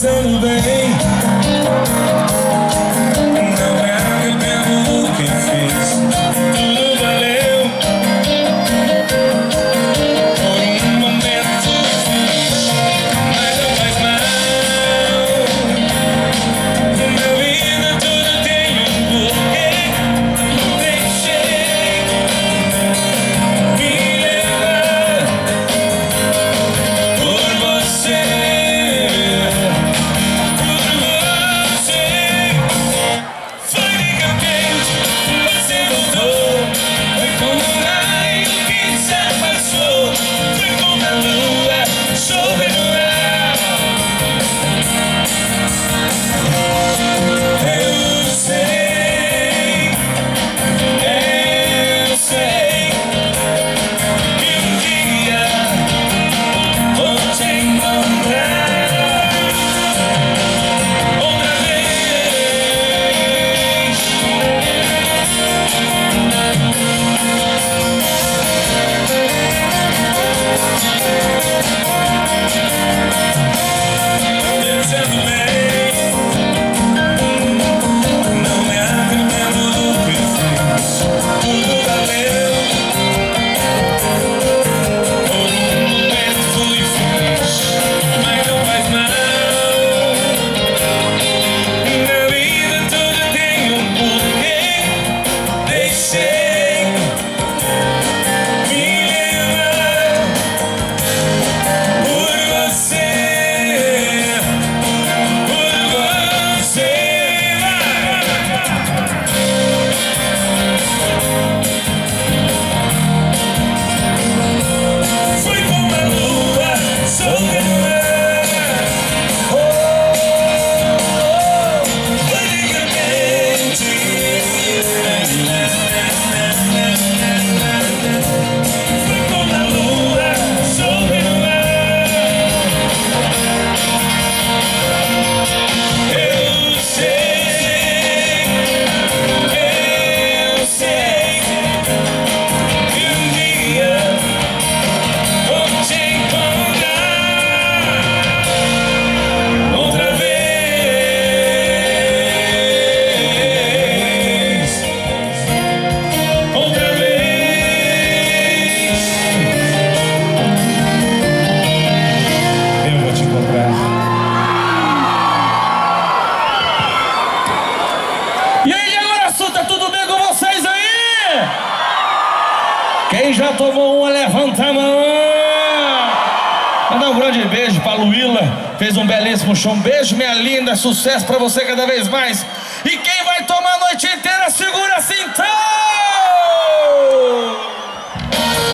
Pennsylvania. Já tomou uma, levanta a mão. Mandar um grande beijo pra Luíla, fez um belíssimo show. Um beijo, minha linda, sucesso pra você cada vez mais. E quem vai tomar a noite inteira, segura assim então!